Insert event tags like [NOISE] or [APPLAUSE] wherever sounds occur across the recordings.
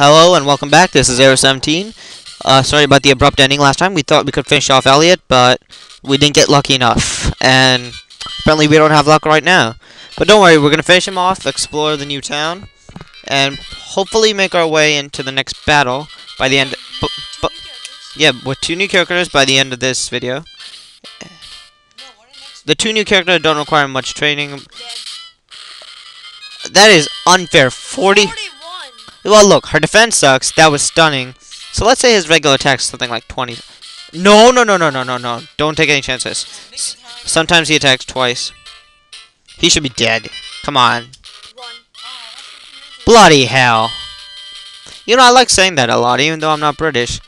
Hello and welcome back. This is Air 17. Uh, sorry about the abrupt ending last time. We thought we could finish off Elliot, but we didn't get lucky enough. And apparently we don't have luck right now. But don't worry, we're going to finish him off, explore the new town, and hopefully make our way into the next battle by the end. But, but, yeah, with two new characters by the end of this video. The two new characters don't require much training. That is unfair. 40. 41. Well, look, her defense sucks. That was stunning. So let's say his regular attack's something like 20. No, no, no, no, no, no, no. Don't take any chances. S- Sometimes he attacks twice. He should be dead. Come on. Bloody hell. You know, I like saying that a lot, even though I'm not British.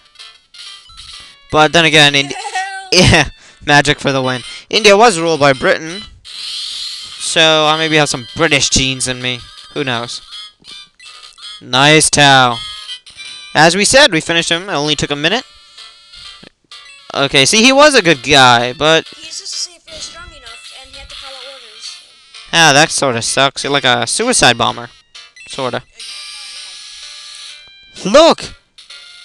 But then again, Indi- [LAUGHS] yeah, magic for the win. India was ruled by Britain. So I maybe have some British genes in me. Who knows? Nice Tao. As we said, we finished him. It only took a minute. Okay, see, he was a good guy, but He's just to see if you're strong enough, and you have to follow orders. ah, that sort of sucks. You're like a suicide bomber, sorta. Look,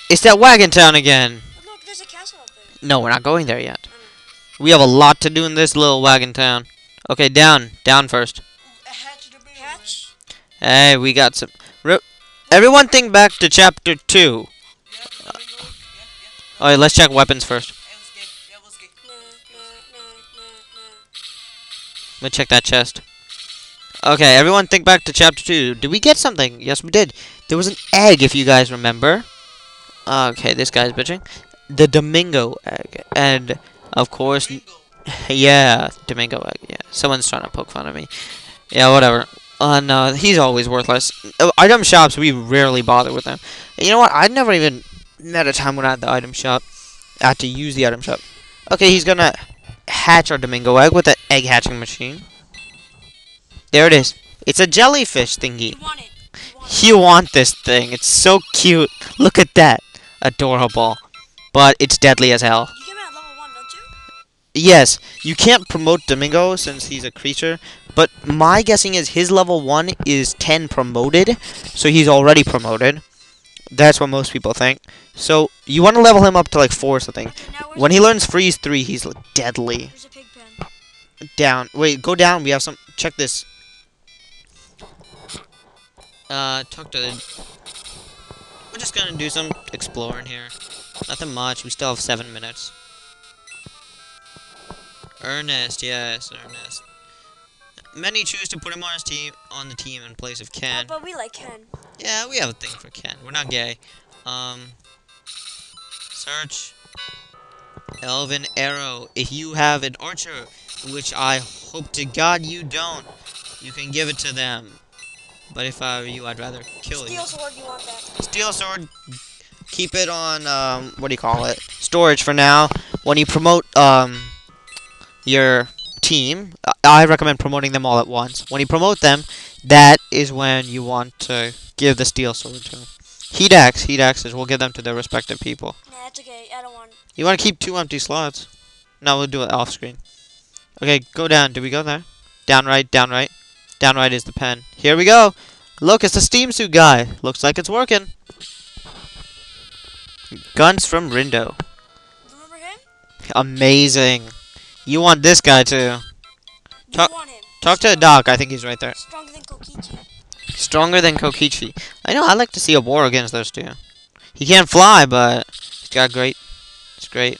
it's that wagon town again. Look, there's a castle up there. No, we're not going there yet. We have a lot to do in this little wagon town. Okay, down, down first. Hatch? Hey, we got some. Everyone, think back to chapter two. Oh, yeah, let's check weapons first. Let me check that chest. Okay, everyone, think back to chapter two. Did we get something? Yes, we did. There was an egg, if you guys remember. Okay, this guy's bitching. The Domingo egg, and of course, [LAUGHS] yeah, Domingo egg. Yeah, someone's trying to poke fun at me. Yeah, whatever. Uh, no, he's always worthless. Uh, item shops, we rarely bother with them. You know what? I never even met a time when I had the item shop. I had to use the item shop. Okay, he's gonna hatch our Domingo egg with an egg hatching machine. There it is. It's a jellyfish thingy. You want it. You want it. You want this thing. It's so cute. Look at that. Adorable. But it's deadly as hell. You get him level 1, don't you? Yes, you can't promote Domingo since he's a creature, but my guessing is his level 1 is 10 promoted, so he's already promoted. That's what most people think. So, you want to level him up to like 4 or something. When he learns Freeze 3, he's like, deadly. There's a pig pen. Down. Wait, go down. We have some. Check this. Uh, talk to. The... We're just gonna do some exploring here. Nothing much. We still have seven minutes. Earnest, yes, Earnest. Many choose to put him on his team on the team in place of Ken. but we like Ken. Yeah, we have a thing for Ken. We're not gay. Um, search. Elven Arrow. If you have an archer, which I hope to God you don't, you can give it to them. But if I were you, I'd rather kill you. Steel sword, you want that. Steel sword. Keep it on um, what do you call it? Storage for now. When you promote um your team, I- recommend promoting them all at once. When you promote them, that is when you want to give the steel sword to them. Heat axe, heat axes. We'll give them to their respective people. Nah, that's okay. I don't want. You want to keep two empty slots? No, we'll do it off screen. Okay, go down. Do we go there? Down right, down right. Down right is the pen. Here we go. Look, it's the steam suit guy. Looks like it's working. Guntz from Rindo. Remember him? Amazing. You want this guy too. Talk- want him. Talk to Strong- Doc. I think he's right there. Stronger than Kokichi. Stronger than Kokichi. I know. I like to see a war against those two. He can't fly, but he's got great. It's great.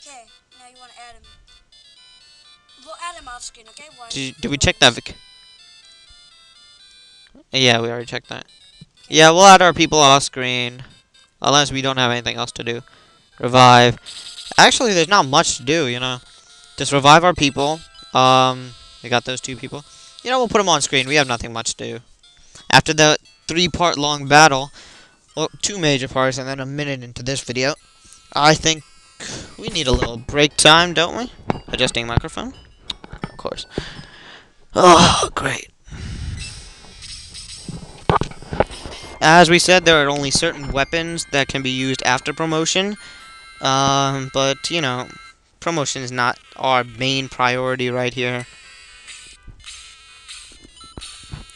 Okay, now you want to add him. We'll add him off screen, okay? Did, did we check that? Yeah, we already checked that. Yeah, we'll add our people off screen. Unless we don't have anything else to do. Revive. Actually, there's not much to do, you know. Just revive our people. Um, we got those two people. You know, we'll put them on screen. We have nothing much to do. After the three-part long battle, well, two major parts, and then a minute into this video, I think we need a little break time, don't we? Adjusting microphone. Of course. Oh, great. As we said, there are only certain weapons that can be used after promotion. Um, but, you know, promotion is not our main priority right here.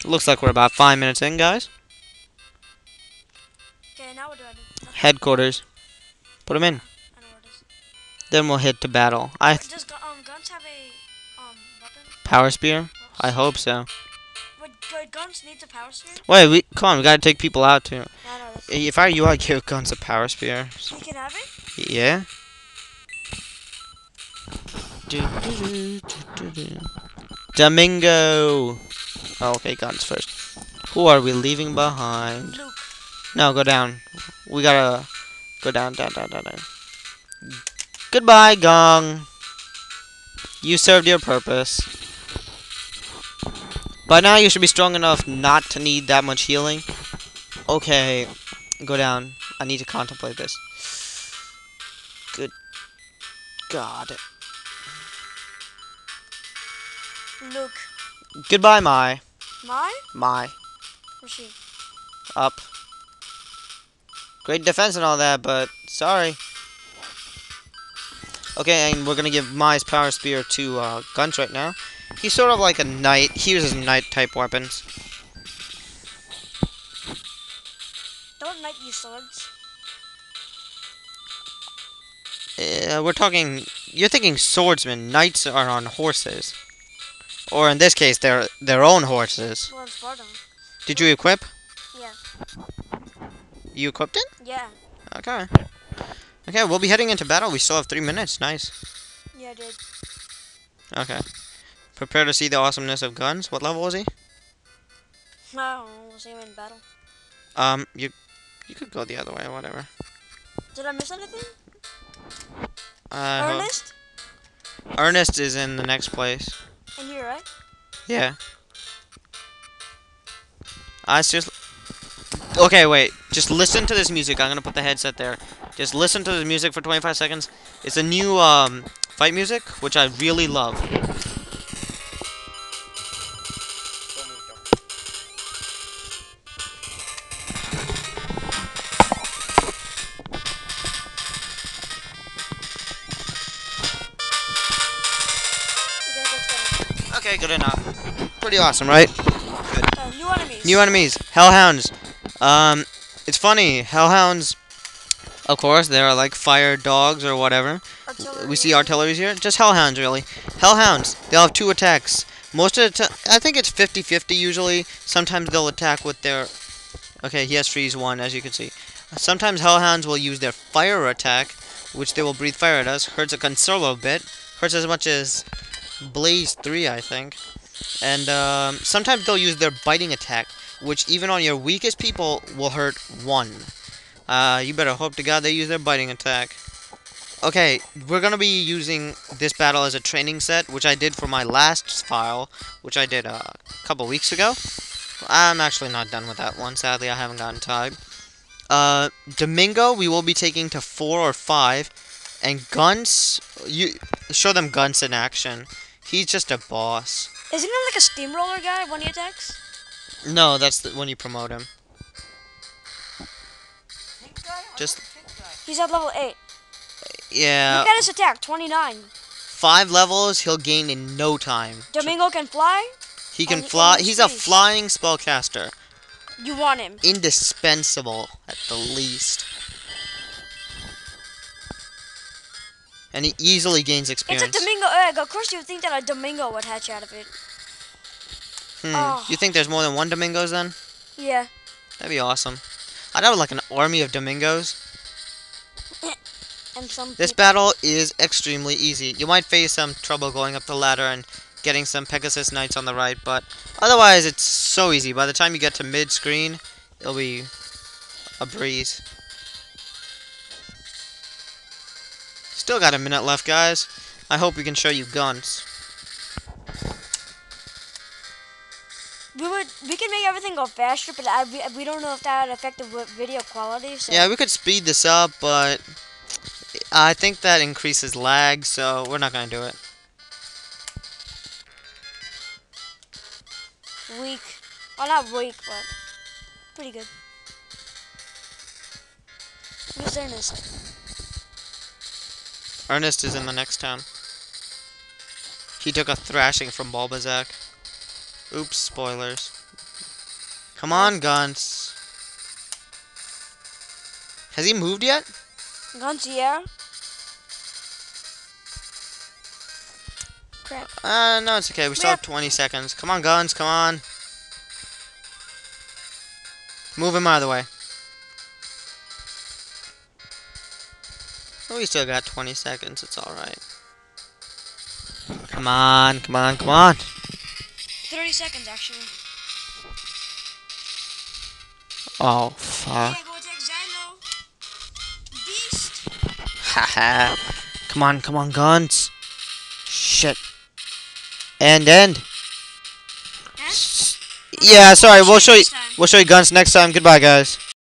Looks like we're about five minutes in, guys. Okay, now what do I do? Headquarters. Put them in. I know where it is. Then we'll hit to battle. I Does um Guntz have a um weapon? power spear. Oh, I hope so. Gu- Guntz need a power spear? Wait, we come on. We gotta take people out too. No, no. If I were you, I'd give Guntz a power spear. you can have it. Yeah. Do, do, do, do, do, do. Domingo. Oh, okay, Guntz first. Who are we leaving behind? Luke. No, go down. We gotta go down, down, down, down, down. Goodbye, Gong. You served your purpose. By now, you should be strong enough not to need that much healing. Okay, go down. I need to contemplate this. God. Luke. Goodbye, Mae. Mine? Mae. Where's she? Up. Great defense and all that, but sorry. Okay, and we're gonna give Mae's power spear to uh, Guntz right now. He's sort of like a knight. He uses knight type weapons. Don't knight use swords. Uh, we're talking. You're thinking swordsmen. Knights are on horses, or in this case, they're their own horses. Well, in Sparta. Did you equip? Yeah. You equipped it? Yeah. Okay. Okay, we'll be heading into battle. We still have three minutes. Nice. Yeah, I did. Okay. Prepare to see the awesomeness of Guntz. What level was he? I don't know. We'll see him in battle. Um, you you could go the other way, whatever. Did I miss anything? Uh, ho- Earnest? Earnest is in the next place. And you, right? Yeah. I just. Okay, wait. Just listen to this music. I'm gonna put the headset there. Just listen to this music for 25 seconds. It's a new um fight music, which I really love. Okay, good enough. Pretty awesome, right? Uh, new enemies. New enemies, hellhounds. Um, it's funny, hellhounds. Of course, they are like fire dogs or whatever. Artillery. We see artilleries here. Just hellhounds, really. Hellhounds. They'll have two attacks. Most of the time, I think it's 50-50 usually. Sometimes they'll attack with their. Okay, he has freeze one, as you can see. Sometimes hellhounds will use their fire attack, which they will breathe fire at us. Hurts a considerable bit. Hurts as much as Blaze three, I think. And um, sometimes they'll use their biting attack, which even on your weakest people will hurt one. Uh, you better hope to God they use their biting attack. Okay, we're gonna be using this battle as a training set, which I did for my last file, which I did a couple weeks ago. I'm actually not done with that one. Sadly, I haven't gotten time. Uh, Domingo, we will be taking to four or five, and Guntz, you show them Guntz in action. He's just a boss. Isn't he like a steamroller guy when he attacks? No, that's the, when you promote him. Just He's at level 8. yeah, Look at his attack, 29. five levels he'll gain in no time. Domingo can fly. He can fly. He's a flying spellcaster. You want him. indispensable at the least. And he easily gains experience. It's a Domingo egg. Of course you would think that a Domingo would hatch out of it. hmm. Oh. You think there's more than one Domingos then? Yeah. That'd be awesome. I'd have like an army of Domingos. [COUGHS] And some This battle is extremely easy. You might face some trouble going up the ladder and getting some Pegasus Knights on the right, but otherwise it's so easy. By the time you get to mid-screen, it'll be a breeze. Still got a minute left, guys. I hope we can show you Guntz. we would we can make everything go faster, but I, we, we don't know if that would affect the video quality. So Yeah, we could speed this up, but I think that increases lag, so we're not gonna do it. weak. Well, not weak, but pretty good. Who's Earnest? Earnest is in the next town. He took a thrashing from Balbazak. Oops, spoilers. Come on, Guntz. Has he moved yet? Guntz, yeah. Crap. Uh, no, it's okay. We still have 20 seconds. Come on, Guntz, come on. Move him out of the way. We still got 20 seconds. It's alright. Come on, come on, come on. 30 seconds, actually. Oh, fuck. Yeah, go attack Zeno. Beast. Haha. come on, come on, Guntz. Shit. And end. Huh? Yeah, sorry. We'll show you. We'll show you Guntz next time. Goodbye, guys.